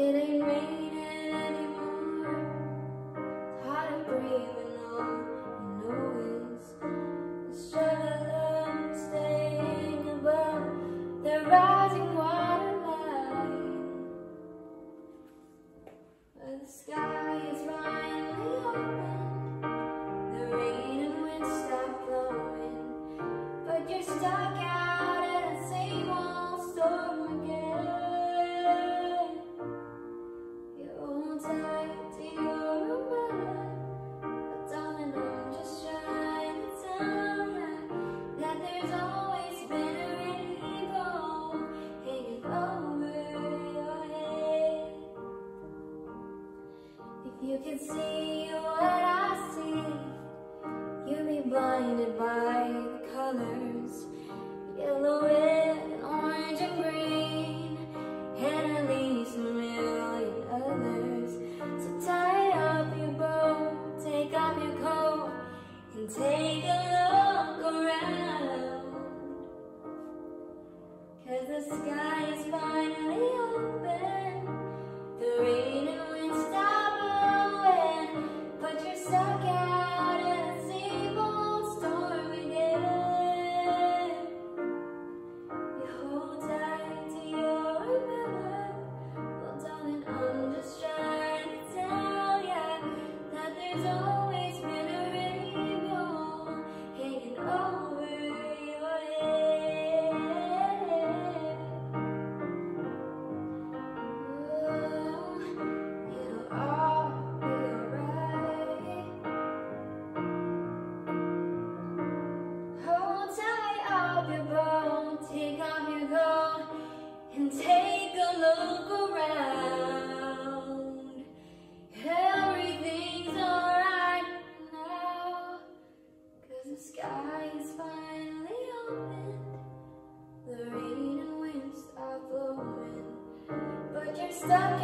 It ain't me. Could see what I see, you'd be blinded by the colors, yellow, red, orange, and green, and at least a million others. So tie up your bow, take off your coat, and take a look around. Cause the sky your boat, take off your coat, and take a look around. Everything's alright now, cause the sky is finally opened. The rain and wind stop blowing, but you're stuck